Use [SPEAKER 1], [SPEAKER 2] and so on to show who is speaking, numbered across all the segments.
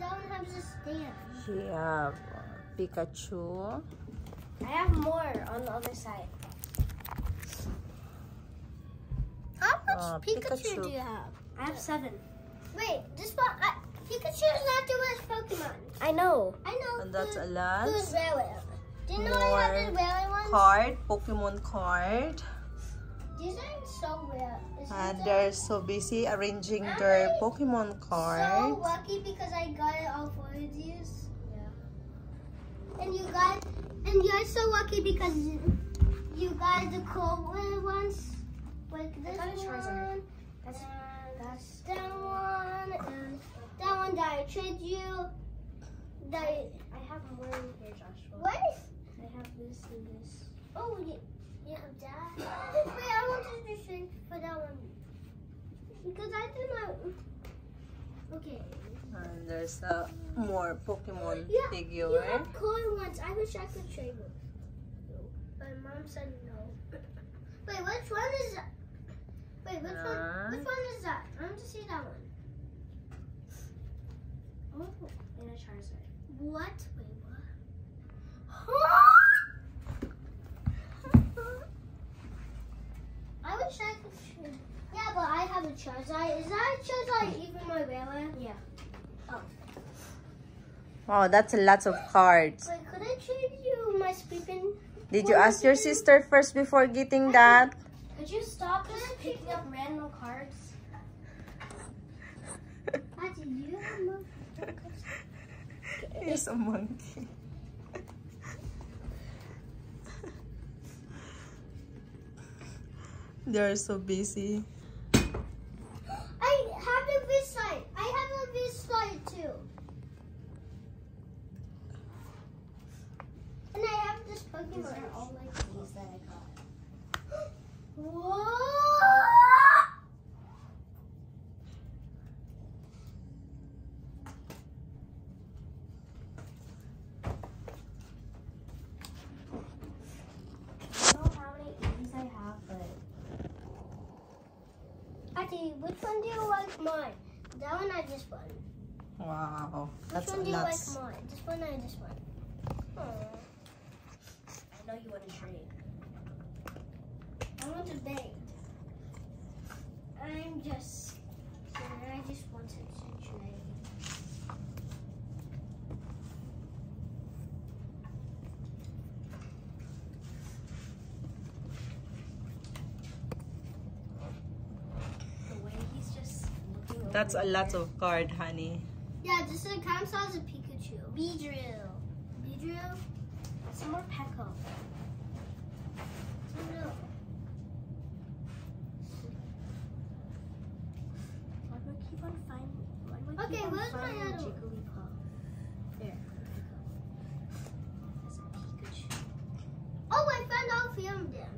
[SPEAKER 1] that one has a stand.
[SPEAKER 2] She have Pikachu.
[SPEAKER 3] I have more on the other side.
[SPEAKER 1] How much
[SPEAKER 2] Uh,
[SPEAKER 1] Pikachu,
[SPEAKER 2] Pikachu.
[SPEAKER 1] do you have?
[SPEAKER 3] I have seven.
[SPEAKER 1] Wait, this one, I, Pikachu is not the worst Pokemon.
[SPEAKER 3] I know.
[SPEAKER 1] I know.
[SPEAKER 2] And that's a lot.
[SPEAKER 1] Who's rare? Do you know I have the
[SPEAKER 2] More
[SPEAKER 1] rare ones?
[SPEAKER 2] Card, Pokemon card.
[SPEAKER 1] These are so rare.
[SPEAKER 2] And
[SPEAKER 1] ah,
[SPEAKER 2] they're so busy arranging their Pokemon cards.
[SPEAKER 1] so
[SPEAKER 2] cards.
[SPEAKER 1] lucky because I got all four of these. Yeah. And you got, and you're so lucky because you got the cool ones. Like this
[SPEAKER 3] got a Charizard.
[SPEAKER 1] one.
[SPEAKER 3] That's
[SPEAKER 1] and
[SPEAKER 3] that's
[SPEAKER 1] that one and that one that I trade you. That
[SPEAKER 3] I have more in here, Joshua.
[SPEAKER 1] what?
[SPEAKER 3] I have this and this.
[SPEAKER 1] Oh, you, you have that. Wait, I wanted to say for that one because I did not. Okay.
[SPEAKER 2] There's uh, more Pokemon
[SPEAKER 1] Yeah,
[SPEAKER 2] figure.
[SPEAKER 1] You have cool ones. I wish I could trade you. But mom said no. Wait, which one is that? Wait, which
[SPEAKER 2] Uh.
[SPEAKER 1] one? Which one is that? I want to see that one. Oh,
[SPEAKER 3] And a Charizard.
[SPEAKER 1] what? Wait, what? I wish I could trade. Yeah, but I have a Charizard. Is that a Charizard even my rare?
[SPEAKER 3] Yeah.
[SPEAKER 2] Wow, that's a lot of cards.
[SPEAKER 1] Wait, could I trade you my sleeping?
[SPEAKER 2] Did you ask your sister first before getting that?
[SPEAKER 3] Could you stop just picking up random cards?
[SPEAKER 1] Auntie, you have more?
[SPEAKER 2] Here's a monkey. They're so busy.
[SPEAKER 1] I have a this side. I have a this side too. And I have this
[SPEAKER 3] These
[SPEAKER 1] Pokemon.
[SPEAKER 3] are all like these that I got.
[SPEAKER 1] Whoa!
[SPEAKER 3] I don't know how many Eevees I have, but
[SPEAKER 1] Auntie, which one do you like more? That one or this one?
[SPEAKER 2] Wow,
[SPEAKER 1] Which
[SPEAKER 2] that's a
[SPEAKER 1] one do you
[SPEAKER 2] lot.
[SPEAKER 1] like more? This one or this one? Aw,
[SPEAKER 3] I know you want to trade.
[SPEAKER 1] I want to bake. I'm just. I just wanted to trade.
[SPEAKER 3] The way he's just looking over
[SPEAKER 2] That's a lot of card, honey.
[SPEAKER 1] Yeah, this is a kind of sounds a Pikachu. Beedrill. Beedrill?
[SPEAKER 3] Some more Pecco.
[SPEAKER 1] No.
[SPEAKER 3] Why do I keep on finding? Why do I
[SPEAKER 1] Okay,
[SPEAKER 3] keep on
[SPEAKER 1] where's my other?
[SPEAKER 3] There, Pecco. That's a Pikachu.
[SPEAKER 1] Oh, I found all three of them.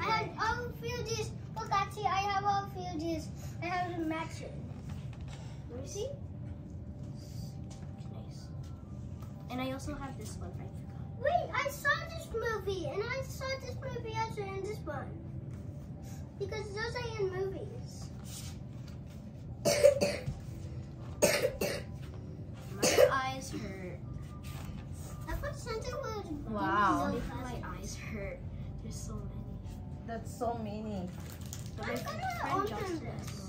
[SPEAKER 1] I had all three of these. Look, Auntie, I have all three of these. I have them matching.
[SPEAKER 3] Let me see. Nice. And I also have this one. I forgot.
[SPEAKER 1] Wait, I saw this movie, and I saw this movie also in this one. Because those are in movies.
[SPEAKER 3] My eyes hurt.
[SPEAKER 1] I thought Santa would give
[SPEAKER 2] Wow.
[SPEAKER 3] My eyes hurt. There's so many.
[SPEAKER 2] That's so many.
[SPEAKER 3] But
[SPEAKER 1] I'm
[SPEAKER 3] my
[SPEAKER 1] gonna open
[SPEAKER 3] Josh
[SPEAKER 1] this.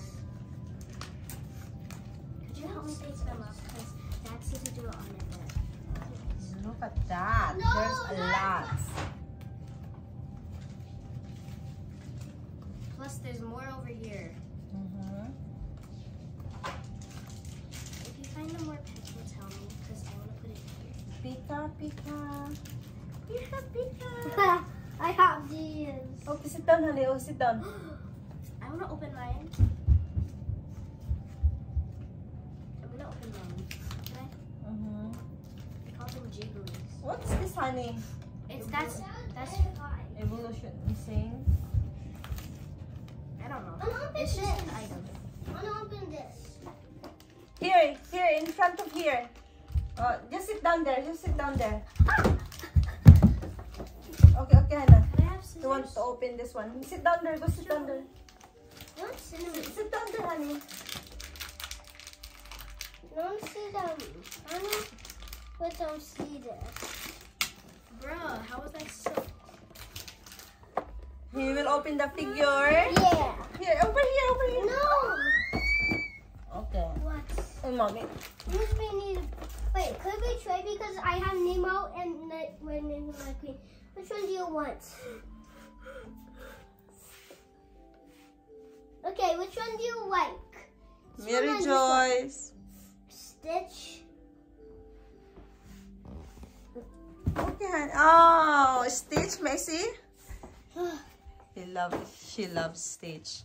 [SPEAKER 3] Could you help me pick them up? Because Dad said to do it on my.
[SPEAKER 2] Look at that.
[SPEAKER 1] No,
[SPEAKER 2] There's a lot.
[SPEAKER 3] Plus, there's more over here.
[SPEAKER 2] Mhm.
[SPEAKER 3] If you find them more Pecco, tell me. Because I want to put it here.
[SPEAKER 2] Pika, Pika.
[SPEAKER 3] Pika, Pika.
[SPEAKER 1] I have these.
[SPEAKER 2] Oh, sit down, honey. Oh, sit down.
[SPEAKER 3] I want to open mine. I'm going to open mine. Can I?
[SPEAKER 2] Mhm.
[SPEAKER 3] I call them jigglies.
[SPEAKER 2] What's this, honey?
[SPEAKER 3] It's that's that's
[SPEAKER 2] Evolution missing.
[SPEAKER 3] I don't know.
[SPEAKER 1] I'm gonna open
[SPEAKER 3] It's just
[SPEAKER 1] this.
[SPEAKER 3] an item.
[SPEAKER 1] I'm gonna open this.
[SPEAKER 2] Here, here, in front of here. Oh, just sit down there. Just sit down there. Okay, okay, Hannah.
[SPEAKER 3] Can I have
[SPEAKER 2] You want to open this one? Sit down there. Go sit down there.
[SPEAKER 1] What's cinnamon?
[SPEAKER 2] Sit down there, honey.
[SPEAKER 1] don't see them. I don't, but don't see this.
[SPEAKER 3] Bruh, how was that so?
[SPEAKER 2] He will open the figure.
[SPEAKER 1] Yeah.
[SPEAKER 2] Here, over here, over here.
[SPEAKER 1] No.
[SPEAKER 2] Okay.
[SPEAKER 1] What?
[SPEAKER 2] Oh, mommy.
[SPEAKER 1] This we need. Wait, could we trade because I have Nemo and Night when Nemo my queen. Which one do you want? Okay, which one do you like? Which one
[SPEAKER 2] Mary
[SPEAKER 1] do you like?
[SPEAKER 2] Joyce.
[SPEAKER 1] Stitch.
[SPEAKER 2] Okay, hon. Oh, Stitch, Messi. He loves, she loves Stitch.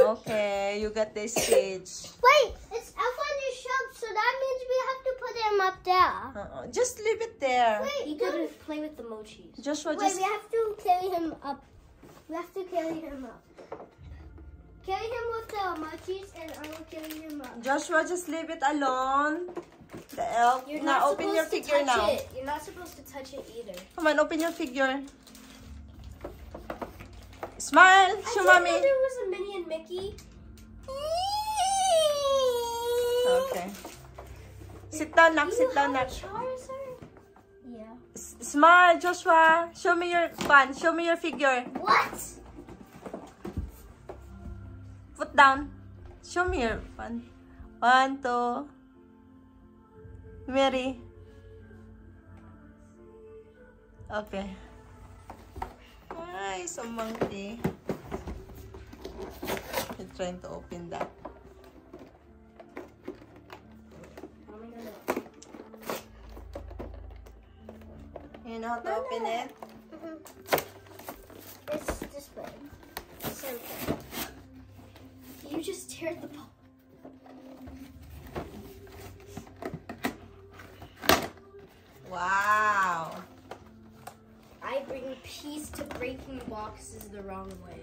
[SPEAKER 2] Okay, you got this Stitch.
[SPEAKER 1] Wait, it's up on the shelf, so that means we have to put him up there.
[SPEAKER 2] Uh-uh. Just leave it there.
[SPEAKER 3] He
[SPEAKER 1] Wait, don't-
[SPEAKER 3] could play with the mochis.
[SPEAKER 2] Joshua,
[SPEAKER 1] wait,
[SPEAKER 2] just
[SPEAKER 1] we have to carry him up. We have to carry him up. Carry him with the mochis, and I will carry him up.
[SPEAKER 2] Joshua, just leave it alone. The elf.
[SPEAKER 3] You're
[SPEAKER 2] now
[SPEAKER 3] not
[SPEAKER 2] open
[SPEAKER 3] supposed
[SPEAKER 2] your
[SPEAKER 3] to
[SPEAKER 2] figure
[SPEAKER 3] touch
[SPEAKER 2] now.
[SPEAKER 3] it. You're not supposed to touch it either.
[SPEAKER 2] Come on, open your figure. Smile,
[SPEAKER 3] I
[SPEAKER 2] show mommy.
[SPEAKER 3] there was a Minnie and Mickey.
[SPEAKER 2] Okay. Sit down, Nak. Sit down, Nak.
[SPEAKER 3] Yeah.
[SPEAKER 2] S- Smile, Joshua. Show me your fan. Show me your figure.
[SPEAKER 1] What?
[SPEAKER 2] Put down. Show me your fan. One, two. Mary. Okay. Nice, a monkey. He's trying to open that. You know how to open it? Mm-hmm.
[SPEAKER 1] It's this way. So good.
[SPEAKER 3] You just teared the boxes the wrong way.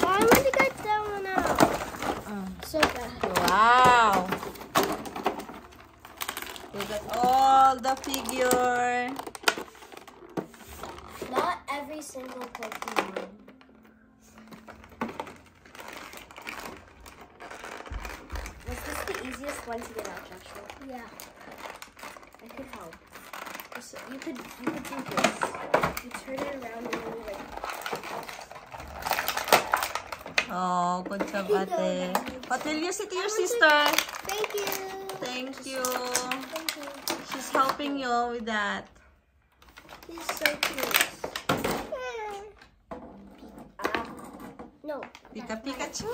[SPEAKER 1] I want to get that one out. So bad.
[SPEAKER 2] Wow. We got all the figure.
[SPEAKER 3] Not every single Pokemon. Was this the easiest one to get out, Joshua?
[SPEAKER 1] Yeah.
[SPEAKER 3] I could help. So you could you could do this. You turn it around and then you like
[SPEAKER 2] Oh, good job, ate. But will you say to your sister?
[SPEAKER 1] Thank you.
[SPEAKER 2] Thank you.
[SPEAKER 1] Thank you.
[SPEAKER 2] She's helping you with that.
[SPEAKER 1] He's so cute. Oh.
[SPEAKER 2] Pika Pikachu.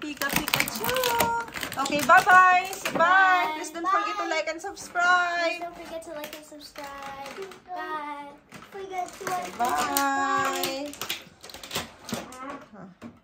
[SPEAKER 2] Pika Pikachu. Okay, bye-bye. Bye.
[SPEAKER 1] Bye.
[SPEAKER 2] Please don't
[SPEAKER 1] bye.
[SPEAKER 2] forget to like and subscribe.
[SPEAKER 3] Please don't forget to like and subscribe. Bye.
[SPEAKER 1] Forget to like bye. Bye.
[SPEAKER 2] bye.